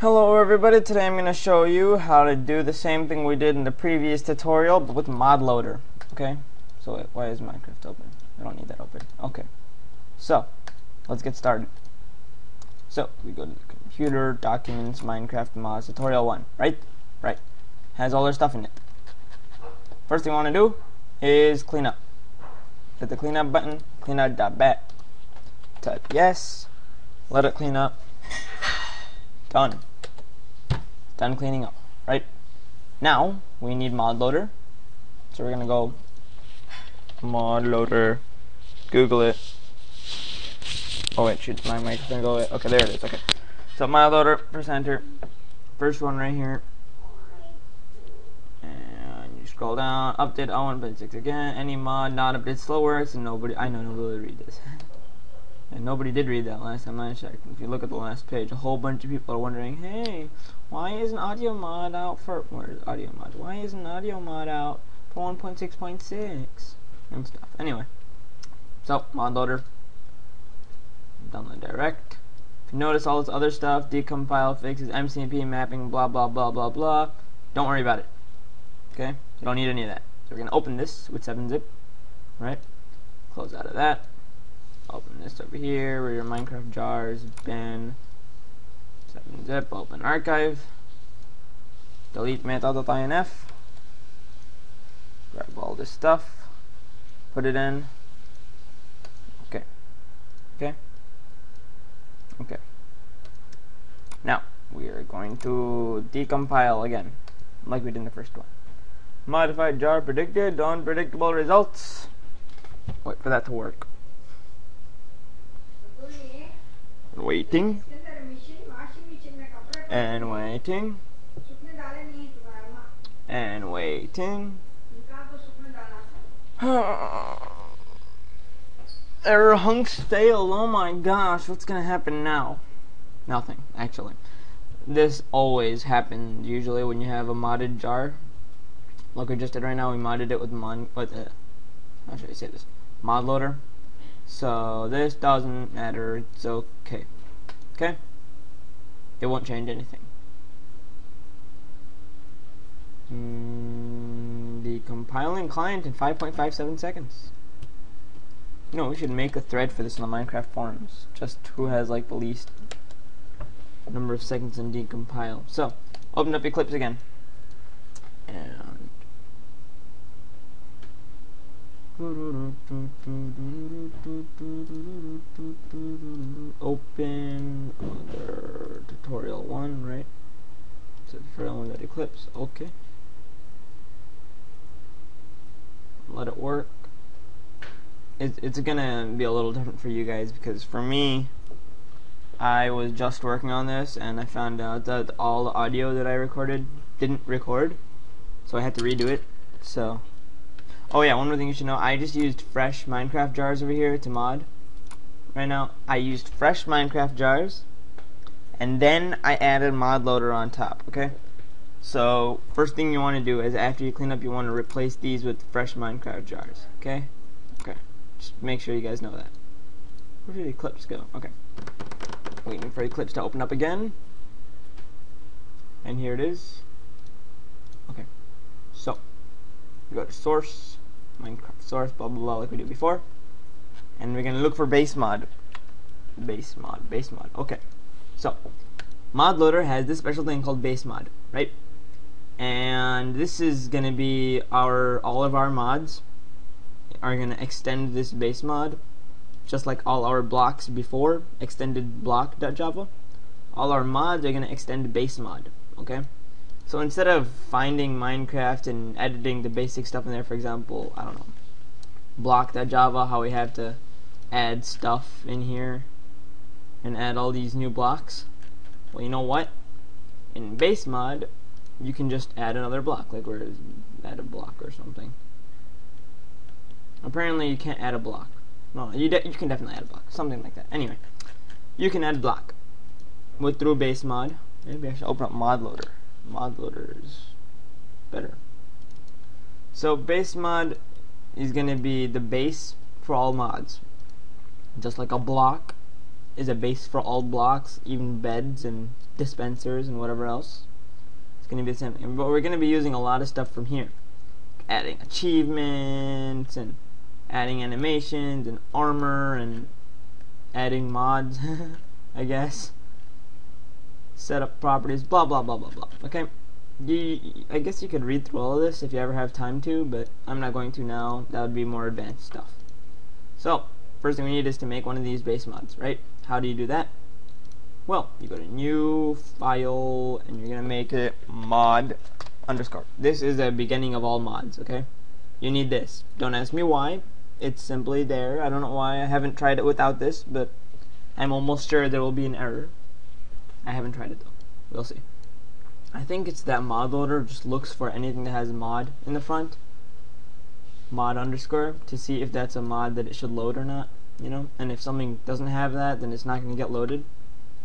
Hello everybody, today I'm going to show you how to do the same thing we did in the previous tutorial, but with mod loader. Okay, so wait, why is Minecraft open? I don't need that open. Okay, so let's get started. So we go to the computer, documents, Minecraft mods, tutorial 1, right? Right. Has all their stuff in it. First thing we want to do is clean up. Hit the clean up button, clean out.bat. Type yes, let it clean up. Done done cleaning up, right? Now, we need mod loader. So we're gonna go mod loader, Google it. Oh wait, shoot, my mic's gonna go away. Okay, there it is, okay. So mod loader, press enter. First one right here. And you scroll down, update O1.6 again, any mod not update slow works, and nobody, I know nobody will read this. And nobody did read that last time I checked. If you look at the last page, a whole bunch of people are wondering, hey, why isn't audio mod out for where is audio mod? Why isn't audio mod out for 1.6.6 and stuff? Anyway, so mod loader, download direct. If you notice all this other stuff, decompile fixes, MCP mapping, blah blah blah blah blah. Don't worry about it. Okay, you don't need any of that. So we're gonna open this with 7-zip, right? Close out of that open this over here where your Minecraft jars been 7-zip, open archive, delete meta.inf, grab all this stuff, put it in, okay, okay, okay. Now, we are going to decompile again, like we did in the first one. Modified jar predicted, unpredictable results. Wait for that to work. Waiting. And waiting. And waiting. Error hunks failed oh my gosh what's gonna happen now? Nothing actually. This always happens usually when you have a modded jar. Like we just did right now we modded it with mon with uh, how should I say this? Mod loader so this doesn't matter, it's okay. Okay? It won't change anything. Mm, the compiling client in 5.57 seconds. Know, we should make a thread for this on the Minecraft forums. Just who has like the least number of seconds in decompile. So, open up Eclipse again. And open other tutorial one right? So for that eclipse okay. Let it work. It, it's gonna be a little different for you guys because for me I was just working on this and I found out that all the audio that I recorded didn't record so I had to redo it. So Oh yeah, one more thing you should know. I just used fresh Minecraft jars over here to mod. Right now, I used fresh Minecraft jars, and then I added mod loader on top, okay? So, first thing you want to do is after you clean up, you want to replace these with fresh Minecraft jars, okay? Okay, just make sure you guys know that. Where did Eclipse go? Okay. Waiting for Eclipse to open up again. And here it is. Okay. So, we go to source, Minecraft source, blah blah blah, like we did before. And we're gonna look for base mod. Base mod, base mod. Okay. So, mod loader has this special thing called base mod, right? And this is gonna be our all of our mods are gonna extend this base mod, just like all our blocks before extended block.java. All our mods are gonna extend base mod. Okay. So instead of finding Minecraft and editing the basic stuff in there, for example, I don't know, block.java, how we have to add stuff in here and add all these new blocks. Well, you know what? In base mod, you can just add another block, like where add a block or something. Apparently, you can't add a block. No, you you can definitely add a block, something like that. Anyway, you can add a block with through base mod. Maybe I should open up mod loader mod loader is better. So base mod is going to be the base for all mods. Just like a block is a base for all blocks, even beds and dispensers and whatever else. It's going to be the same. But we're going to be using a lot of stuff from here. Adding achievements and adding animations and armor and adding mods, I guess. Set up properties, blah blah blah blah blah. Okay? You, I guess you could read through all of this if you ever have time to, but I'm not going to now. That would be more advanced stuff. So, first thing we need is to make one of these base mods, right? How do you do that? Well, you go to new file and you're gonna make it mod underscore. This is the beginning of all mods, okay? You need this. Don't ask me why. It's simply there. I don't know why I haven't tried it without this, but I'm almost sure there will be an error. I haven't tried it though. We'll see. I think it's that mod loader just looks for anything that has mod in the front. Mod underscore to see if that's a mod that it should load or not you know? And if something doesn't have that then it's not going to get loaded.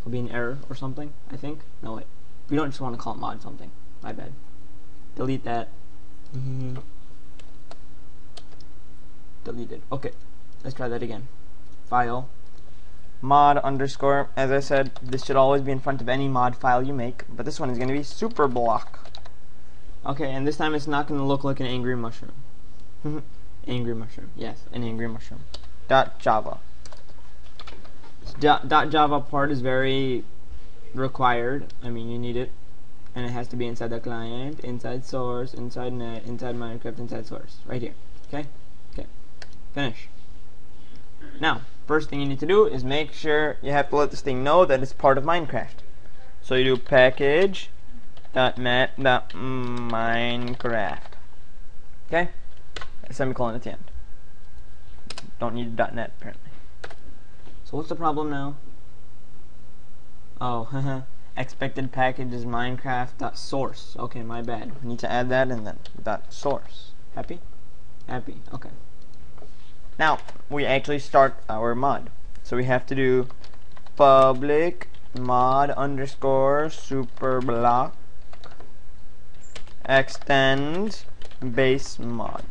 It'll be an error or something I think. No wait. We don't just want to call it mod something. My bad. Delete that. Mm-hmm. deleted. Okay. Let's try that again. File mod underscore. As I said this should always be in front of any mod file you make but this one is going to be super block. Okay and this time it's not going to look like an angry mushroom. Mm-hmm. Angry mushroom yes an angry mushroom. Dot java. Dot, dot java part is very required. I mean you need it and it has to be inside the client inside source inside net inside minecraft inside source right here okay? Okay finish. Now first thing you need to do is make sure you have to let this thing know that it's part of Minecraft. So you do package dot net dot Minecraft. Okay? A semicolon at the end. Don't need dot net apparently. So what's the problem now? Oh, expected package is Minecraft dot source. Okay, my bad. We need to add that and then dot source. Happy? Happy. Okay. Now, we actually start our mod. So we have to do public mod underscore super block extend base mod.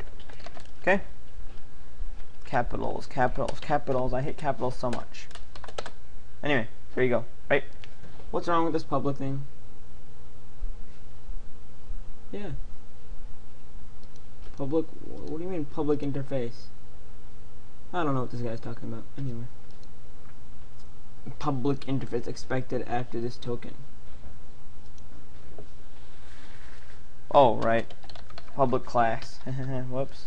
Okay? Capitals, capitals, capitals. I hate capitals so much. Anyway, there you go. Right? What's wrong with this public thing? Yeah. Public, what do you mean public interface? I don't know what this guy's talking about. Anyway. Public interface expected after this token. Oh, right. Public class. Whoops.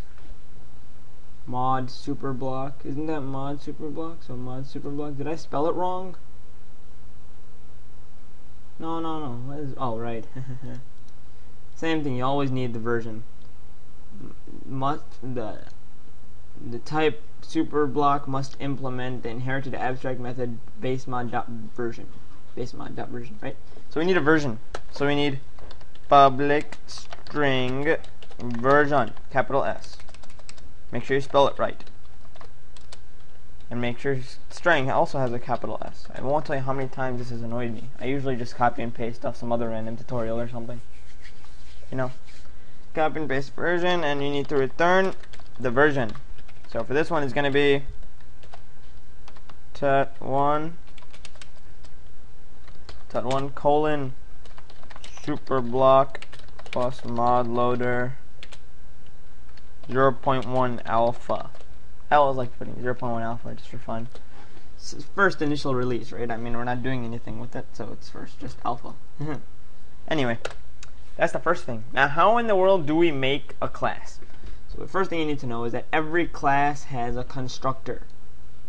Mod super block. Isn't that mod super block? So mod super block. Did I spell it wrong? No, no, no. What is, oh, right. Same thing. You always need the version. Must the the type super block must implement the inherited abstract method base mod dot version. Base mod dot version, right? So we need a version. So we need public string version, capital S. Make sure you spell it right. And make sure string also has a capital S. I won't tell you how many times this has annoyed me. I usually just copy and paste off some other random tutorial or something. You know. Copy and paste version and you need to return the version. So for this one, it's going to be tut1 tut1 colon super block plus mod loader 0.1 alpha. I always like putting 0.1 alpha just for fun. First initial release, right? I mean, we're not doing anything with it, so it's first just alpha. anyway, that's the first thing. Now, how in the world do we make a class? So the first thing you need to know is that every class has a constructor.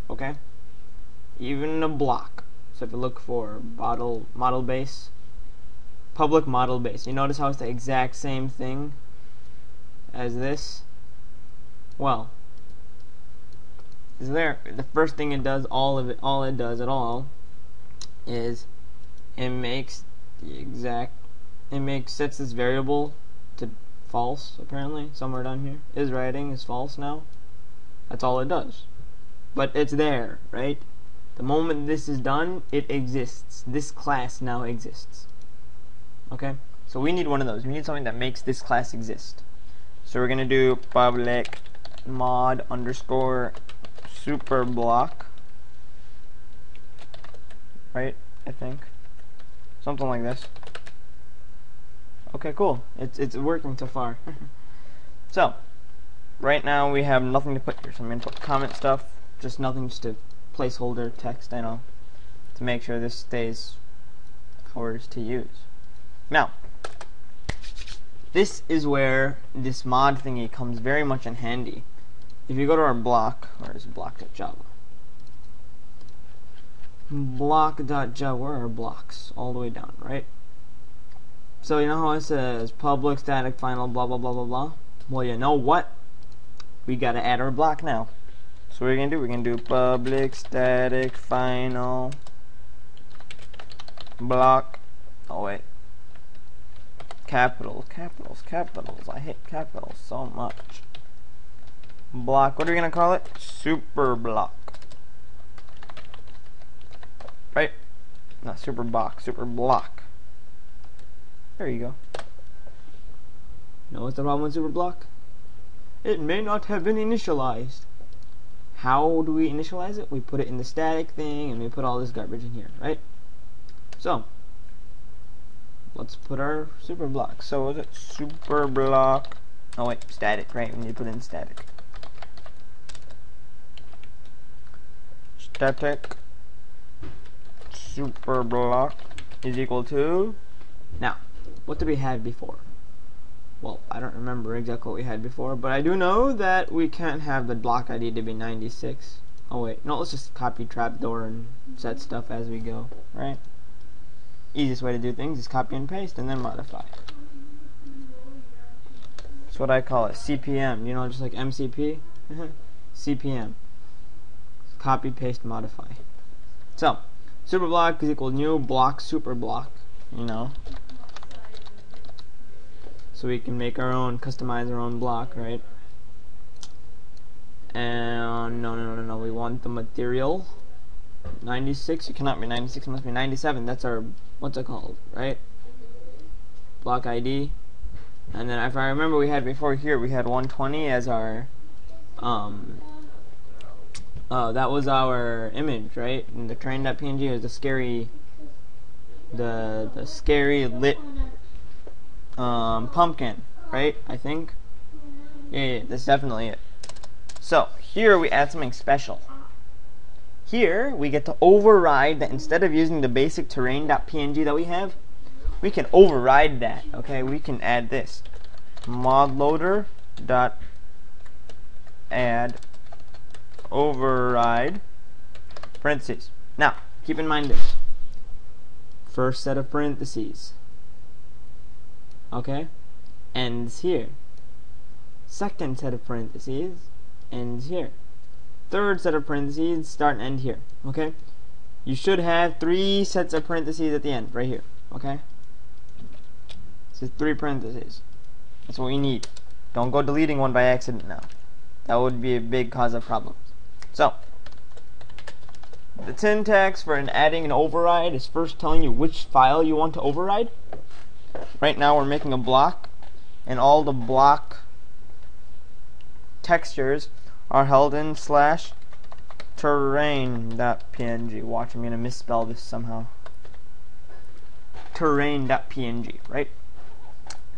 Okay? Even a block. So if you look for model model base, public model base, you notice how it's the exact same thing as this? Well, is there the first thing it does all of it all it does at all is it makes the exact it makes sets this variable false, apparently, somewhere down here. Is writing is false now. That's all it does. But it's there, right? The moment this is done, it exists. This class now exists. Okay? So we need one of those. We need something that makes this class exist. So we're going to do public mod underscore super block. Right? I think. something like this. Okay, cool. It's it's working so far. so, right now we have nothing to put here, so I'm gonna put comment stuff, just nothing, just a placeholder text. I know to make sure this stays ours to use. Now, this is where this mod thingy comes very much in handy. If you go to our block, or is block.java? Block.java, where are blocks? All the way down, right? So you know how it says public static final blah blah blah blah blah? Well you know what? We gotta add our block now. So what are we gonna do? We're gonna do public static final block oh wait capitals, capitals, capitals. I hate capitals so much. Block, what are we gonna call it? Super block. Right? Not super box, super block. There you go. You know what's the problem with super block? It may not have been initialized. How do we initialize it? We put it in the static thing and we put all this garbage in here, right? So, let's put our super block. So is it super block? Oh wait, static, right? We need to put in static. Static super block is equal to now what did we have before well I don't remember exactly what we had before but I do know that we can't have the block ID to be 96 oh wait no let's just copy trapdoor and set stuff as we go right easiest way to do things is copy and paste and then modify. That's what I call it, CPM, you know, just like MCP, CPM. Copy, paste, modify. So, super block is equal new block super block, you know. So we can make our own, customize our own block, right? And no, no, no, no, we want the material. 96, it cannot be 96, it must be 97. That's our what's it called, right? Block ID. And then if I remember we had before here, we had 120 as our, um, oh, that was our image, right? And the terrain.png is the scary, the, the scary lit, um, pumpkin, right? I think. Yeah, yeah, that's definitely it. So, here we add something special. Here, we get to override that instead of using the basic terrain.png that we have, we can override that, okay? We can add this. modloader dot add override parentheses. Now, keep in mind this. First set of parentheses. Okay? Ends here. Second set of parentheses ends here. Third set of parentheses start and end here. Okay? You should have three sets of parentheses at the end right here. Okay? So three parentheses. That's what we need. Don't go deleting one by accident now. That would be a big cause of problems. So the syntax for an adding an override is first telling you which file you want to override right now we're making a block and all the block textures are held in slash terrain.png. Watch, I'm to misspell this somehow. Terrain.png, right?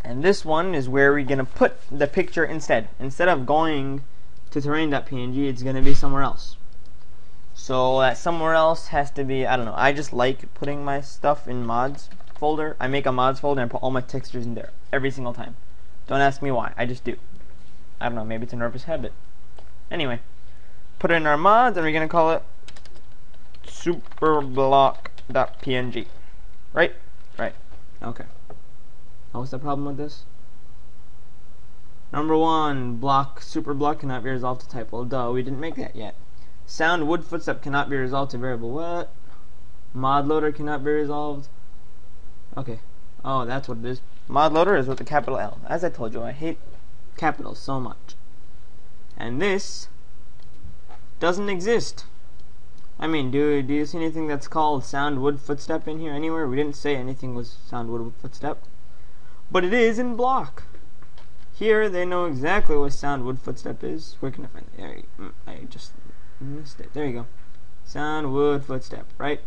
And this one is where we're going to put the picture instead. Instead of going to terrain.png, it's going to be somewhere else. So that somewhere else has to be, I don't know, I just like putting my stuff in mods folder. I make a mods folder and I put all my textures in there every single time. Don't ask me why, I just do. I don't know, maybe it's a nervous habit. Anyway, put in our mods and we're to call it superblock.png. Right? Right. Okay. what's the problem with this? Number one, block superblock cannot be resolved to type. Well, duh, we didn't make that yet. Sound wood footstep cannot be resolved to variable. What? Mod loader cannot be resolved. Okay. Oh, that's what it is. Mod loader is with a capital L. As I told you, I hate capitals so much. And this doesn't exist. I mean, do do you see anything that's called sound wood footstep in here anywhere? We didn't say anything was sound wood footstep. But it is in block. Here they know exactly what sound wood footstep is. Where can I find it? Mm, I just missed it. There you go. Sound wood footstep, right?